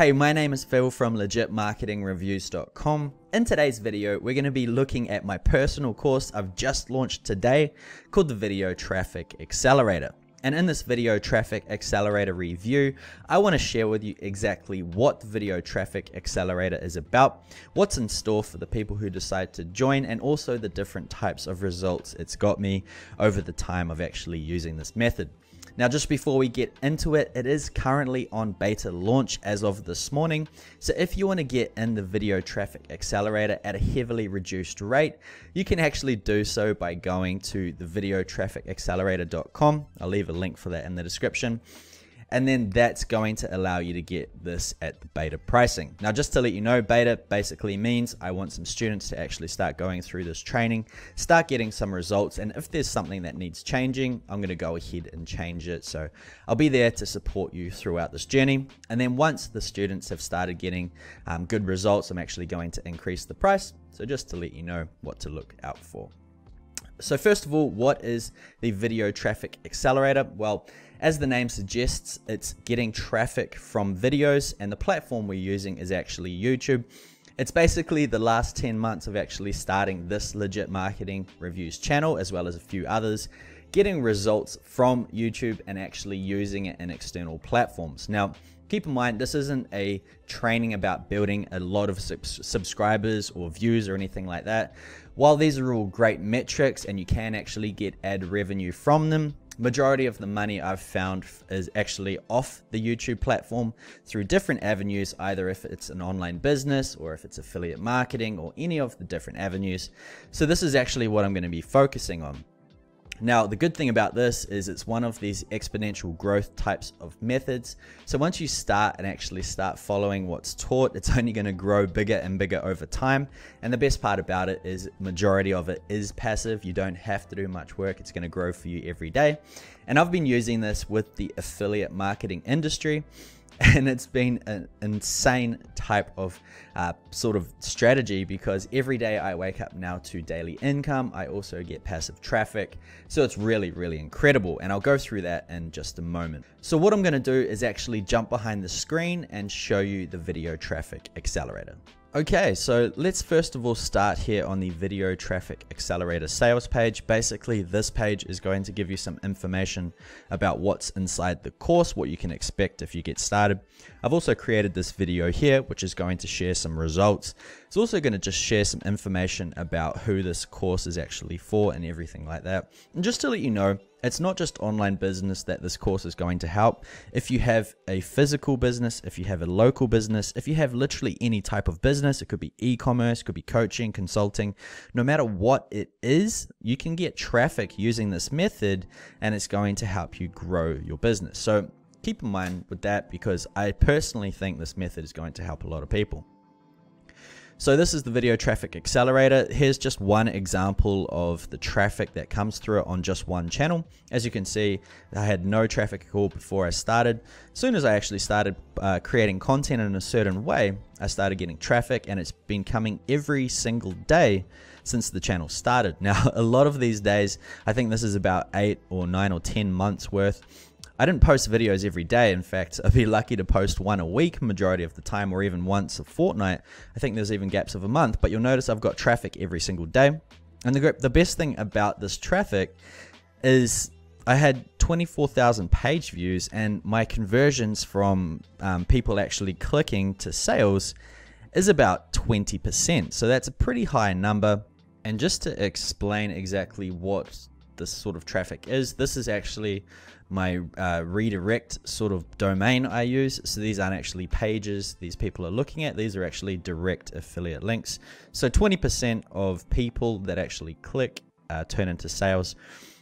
Hey, my name is Phil from legitmarketingreviews.com. In today's video, we're going to be looking at my personal course I've just launched today called the Video Traffic Accelerator. And in this Video Traffic Accelerator review, I want to share with you exactly what Video Traffic Accelerator is about, what's in store for the people who decide to join, and also the different types of results it's got me over the time of actually using this method. Now, just before we get into it, it is currently on beta launch as of this morning. So if you want to get in the video traffic accelerator at a heavily reduced rate, you can actually do so by going to the videotrafficaccelerator.com. I'll leave a link for that in the description and then that's going to allow you to get this at the beta pricing. Now, just to let you know, beta basically means I want some students to actually start going through this training, start getting some results, and if there's something that needs changing, I'm going to go ahead and change it. So I'll be there to support you throughout this journey. And then once the students have started getting um, good results, I'm actually going to increase the price. So just to let you know what to look out for. So first of all, what is the Video Traffic Accelerator? Well, as the name suggests, it's getting traffic from videos and the platform we're using is actually YouTube. It's basically the last 10 months of actually starting this legit marketing reviews channel as well as a few others, getting results from YouTube and actually using it in external platforms. Now, keep in mind, this isn't a training about building a lot of subscribers or views or anything like that. While these are all great metrics and you can actually get ad revenue from them, majority of the money I've found is actually off the YouTube platform through different avenues, either if it's an online business or if it's affiliate marketing or any of the different avenues. So this is actually what I'm going to be focusing on. Now, the good thing about this is it's one of these exponential growth types of methods. So once you start and actually start following what's taught, it's only going to grow bigger and bigger over time. And the best part about it is majority of it is passive. You don't have to do much work. It's going to grow for you every day. And I've been using this with the affiliate marketing industry and it's been an insane type of uh, sort of strategy because every day I wake up now to daily income. I also get passive traffic. So it's really, really incredible. And I'll go through that in just a moment. So what I'm going to do is actually jump behind the screen and show you the video traffic accelerator. Okay, so let's first of all start here on the Video Traffic Accelerator sales page. Basically, this page is going to give you some information about what's inside the course, what you can expect if you get started. I've also created this video here, which is going to share some results. It's also going to just share some information about who this course is actually for and everything like that. And just to let you know, it's not just online business that this course is going to help. If you have a physical business, if you have a local business, if you have literally any type of business, it could be e commerce, could be coaching, consulting, no matter what it is, you can get traffic using this method and it's going to help you grow your business. So keep in mind with that because I personally think this method is going to help a lot of people. So this is the video traffic accelerator. Here's just one example of the traffic that comes through it on just one channel. As you can see, I had no traffic at all before I started. As soon as I actually started uh, creating content in a certain way, I started getting traffic and it's been coming every single day since the channel started. Now, a lot of these days, I think this is about eight or nine or 10 months worth I didn't post videos every day. In fact, I'd be lucky to post one a week majority of the time or even once a fortnight. I think there's even gaps of a month, but you'll notice I've got traffic every single day. And the, the best thing about this traffic is I had 24,000 page views and my conversions from um, people actually clicking to sales is about 20%. So that's a pretty high number. And just to explain exactly what this sort of traffic is, this is actually my uh, redirect sort of domain I use. So these aren't actually pages these people are looking at. These are actually direct affiliate links. So 20% of people that actually click uh, turn into sales.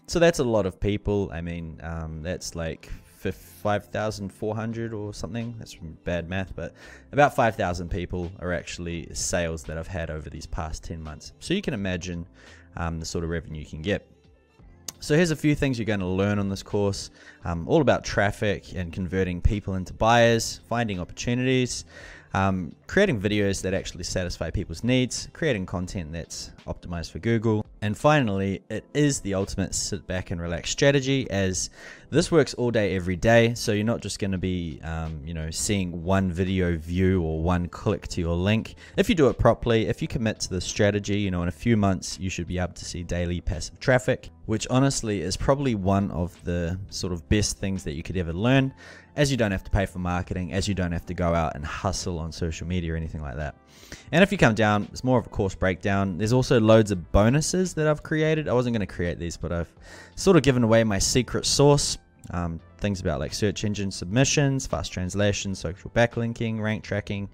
So that's a lot of people. I mean, um, that's like 5,400 or something. That's bad math, but about 5,000 people are actually sales that I've had over these past 10 months. So you can imagine um, the sort of revenue you can get. So here's a few things you're going to learn on this course, um, all about traffic and converting people into buyers, finding opportunities, um, creating videos that actually satisfy people's needs, creating content that's optimized for Google, And finally, it is the ultimate sit back and relax strategy as this works all day, every day. So you're not just going to be, um, you know, seeing one video view or one click to your link. If you do it properly, if you commit to the strategy, you know, in a few months, you should be able to see daily passive traffic, which honestly is probably one of the sort of best things that you could ever learn as you don't have to pay for marketing, as you don't have to go out and hustle on social media or anything like that. And if you come down, it's more of a course breakdown. There's also loads of bonuses that I've created. I wasn't going to create these, but I've sort of given away my secret sauce. Um, things about like search engine submissions, fast translation, social backlinking, rank tracking,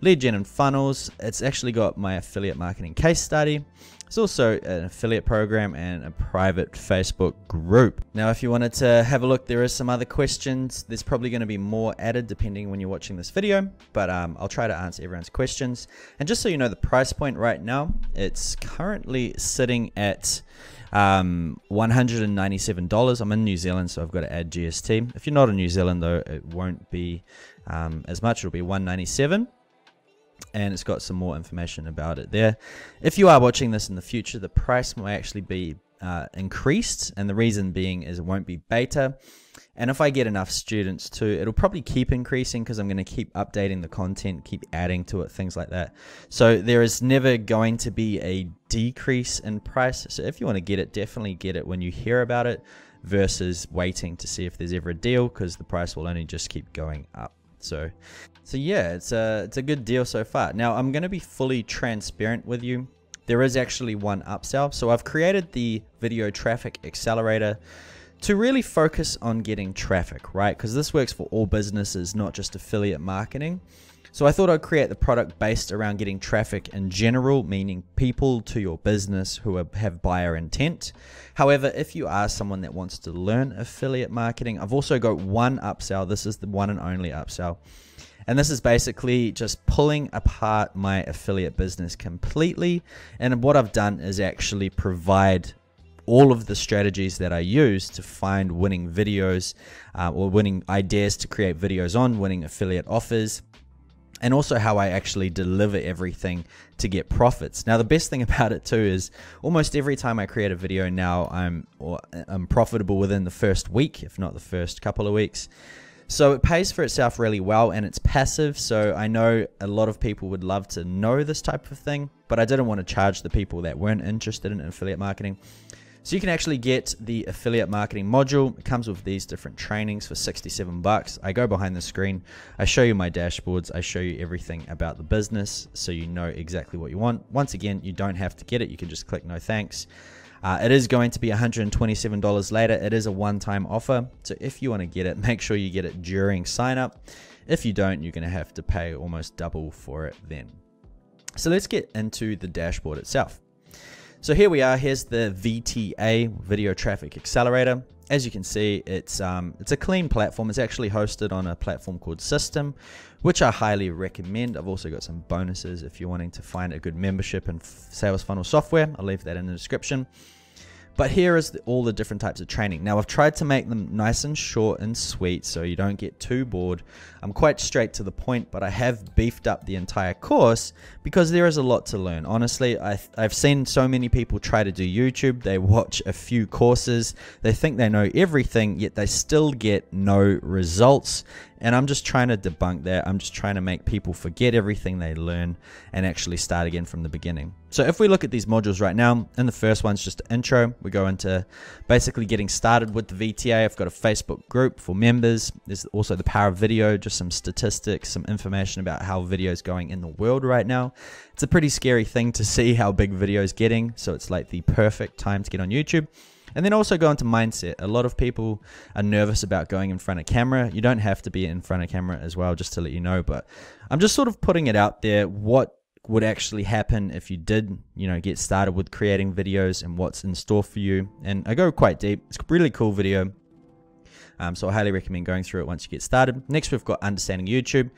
lead gen and funnels. It's actually got my affiliate marketing case study. It's also an affiliate program and a private Facebook group. Now, if you wanted to have a look, there is some other questions. There's probably going to be more added depending when you're watching this video, but um, I'll try to answer everyone's questions. And just so you know the price point right now, it's currently sitting at um, $197. I'm in New Zealand, so I've got to add GST. If you're not in New Zealand, though, it won't be um, as much. It'll be 197 and it's got some more information about it there. If you are watching this in the future, the price may actually be uh, increased, and the reason being is it won't be beta. And if I get enough students too, it'll probably keep increasing because I'm going to keep updating the content, keep adding to it, things like that. So there is never going to be a decrease in price. So if you want to get it, definitely get it when you hear about it versus waiting to see if there's ever a deal because the price will only just keep going up. So, so yeah, it's a it's a good deal so far. Now I'm going to be fully transparent with you. There is actually one upsell. So I've created the video traffic accelerator to really focus on getting traffic, right? Because this works for all businesses, not just affiliate marketing. So I thought I'd create the product based around getting traffic in general, meaning people to your business who have buyer intent. However, if you are someone that wants to learn affiliate marketing, I've also got one upsell. This is the one and only upsell. And this is basically just pulling apart my affiliate business completely. And what I've done is actually provide all of the strategies that I use to find winning videos uh, or winning ideas to create videos on, winning affiliate offers, and also how I actually deliver everything to get profits. Now, the best thing about it too is almost every time I create a video now, I'm I'm profitable within the first week, if not the first couple of weeks. So it pays for itself really well and it's passive. So I know a lot of people would love to know this type of thing, but I didn't want to charge the people that weren't interested in affiliate marketing. So you can actually get the affiliate marketing module. It comes with these different trainings for 67 bucks. I go behind the screen, I show you my dashboards, I show you everything about the business so you know exactly what you want. Once again, you don't have to get it. You can just click no thanks. Uh, it is going to be $127 later. It is a one-time offer. So if you want to get it, make sure you get it during sign up. If you don't, you're going to have to pay almost double for it then. So let's get into the dashboard itself. So here we are, here's the VTA, Video Traffic Accelerator. As you can see, it's, um, it's a clean platform. It's actually hosted on a platform called Systeme, which I highly recommend. I've also got some bonuses if you're wanting to find a good membership and sales funnel software. I'll leave that in the description. But here is the, all the different types of training. Now I've tried to make them nice and short and sweet so you don't get too bored. I'm quite straight to the point, but I have beefed up the entire course because there is a lot to learn. Honestly, I, I've seen so many people try to do YouTube. They watch a few courses, they think they know everything, yet they still get no results. And I'm just trying to debunk that. I'm just trying to make people forget everything they learn and actually start again from the beginning. So if we look at these modules right now, and the first one's just intro. We go into basically getting started with the VTA. I've got a Facebook group for members. There's also the power of video, just some statistics, some information about how video is going in the world right now. It's a pretty scary thing to see how big video is getting. So it's like the perfect time to get on YouTube. And then also go into mindset. A lot of people are nervous about going in front of camera. You don't have to be in front of camera as well, just to let you know. But I'm just sort of putting it out there what would actually happen if you did, you know, get started with creating videos and what's in store for you. And I go quite deep. It's a really cool video. Um, so I highly recommend going through it once you get started. Next, we've got understanding YouTube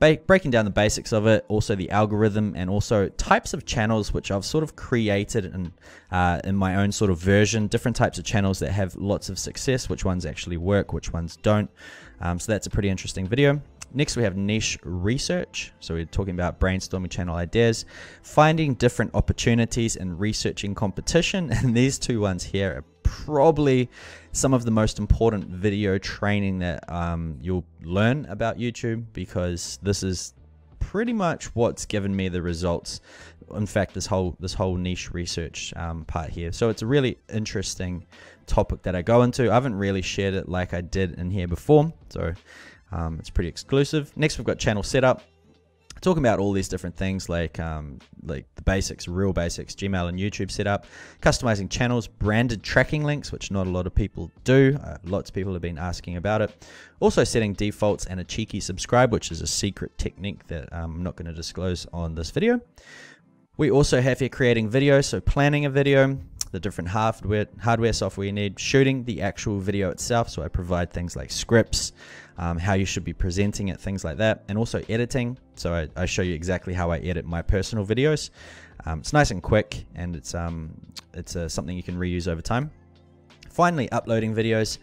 breaking down the basics of it, also the algorithm, and also types of channels which I've sort of created in, uh, in my own sort of version. Different types of channels that have lots of success, which ones actually work, which ones don't. Um, so that's a pretty interesting video. Next, we have niche research. So, we're talking about brainstorming channel ideas, finding different opportunities, and researching competition. And these two ones here are probably some of the most important video training that um, you'll learn about YouTube because this is pretty much what's given me the results. In fact, this whole this whole niche research um, part here. So it's a really interesting topic that I go into. I haven't really shared it like I did in here before, so um, it's pretty exclusive. Next, we've got channel setup talking about all these different things like um, like the basics, real basics, Gmail and YouTube setup, customizing channels, branded tracking links, which not a lot of people do. Uh, lots of people have been asking about it. Also setting defaults and a cheeky subscribe, which is a secret technique that um, I'm not going to disclose on this video. We also have here creating videos, so planning a video, the different hardware, hardware software you need, shooting the actual video itself. So I provide things like scripts, um, how you should be presenting it, things like that, and also editing. So I, I show you exactly how I edit my personal videos. Um, it's nice and quick, and it's um, it's uh, something you can reuse over time. Finally, uploading videos.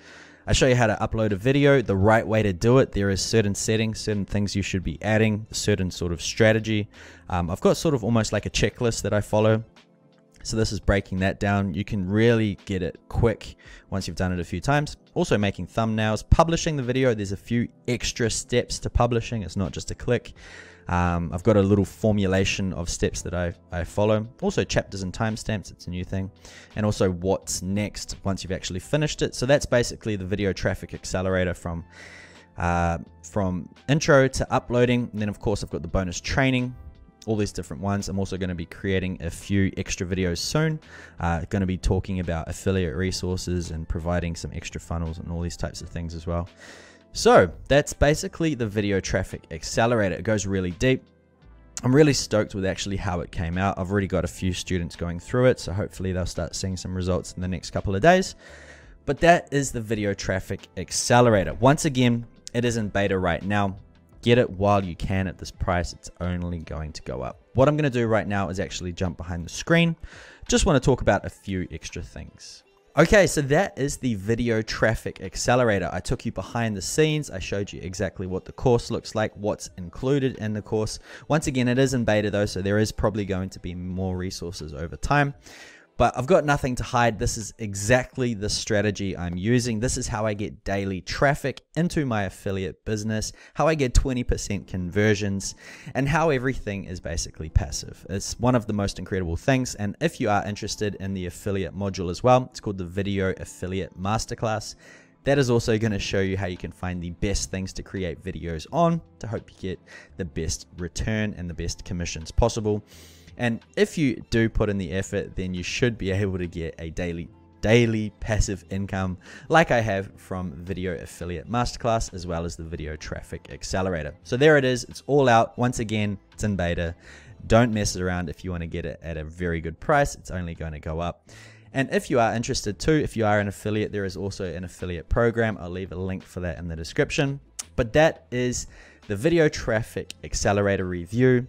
I show you how to upload a video, the right way to do it. There is certain settings, certain things you should be adding, certain sort of strategy. Um, I've got sort of almost like a checklist that I follow. So this is breaking that down. You can really get it quick once you've done it a few times. Also making thumbnails, publishing the video. There's a few extra steps to publishing. It's not just a click. Um, I've got a little formulation of steps that I, I follow. Also chapters and timestamps, it's a new thing. And also what's next once you've actually finished it. So that's basically the video traffic accelerator from uh, from intro to uploading. And then of course I've got the bonus training all these different ones. I'm also going to be creating a few extra videos soon. Uh, going to be talking about affiliate resources and providing some extra funnels and all these types of things as well. So that's basically the video traffic accelerator. It goes really deep. I'm really stoked with actually how it came out. I've already got a few students going through it, so hopefully they'll start seeing some results in the next couple of days. But that is the video traffic accelerator. Once again, it is in beta right now get it while you can at this price. It's only going to go up. What I'm going to do right now is actually jump behind the screen. Just want to talk about a few extra things. Okay, so that is the video traffic accelerator. I took you behind the scenes. I showed you exactly what the course looks like, what's included in the course. Once again, it is in beta though, so there is probably going to be more resources over time. But I've got nothing to hide. This is exactly the strategy I'm using. This is how I get daily traffic into my affiliate business, how I get 20% conversions, and how everything is basically passive. It's one of the most incredible things. And if you are interested in the affiliate module as well, it's called the Video Affiliate Masterclass. That is also going to show you how you can find the best things to create videos on to hope you get the best return and the best commissions possible. And if you do put in the effort, then you should be able to get a daily daily passive income like I have from Video Affiliate Masterclass as well as the Video Traffic Accelerator. So there it is. It's all out. Once again, it's in beta. Don't mess it around if you want to get it at a very good price. It's only going to go up. And if you are interested too, if you are an affiliate, there is also an affiliate program. I'll leave a link for that in the description. But that is the Video Traffic Accelerator review.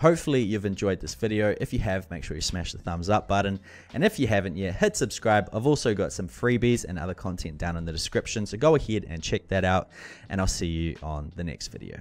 Hopefully you've enjoyed this video. If you have, make sure you smash the thumbs up button. And if you haven't yet, hit subscribe. I've also got some freebies and other content down in the description. So go ahead and check that out. And I'll see you on the next video.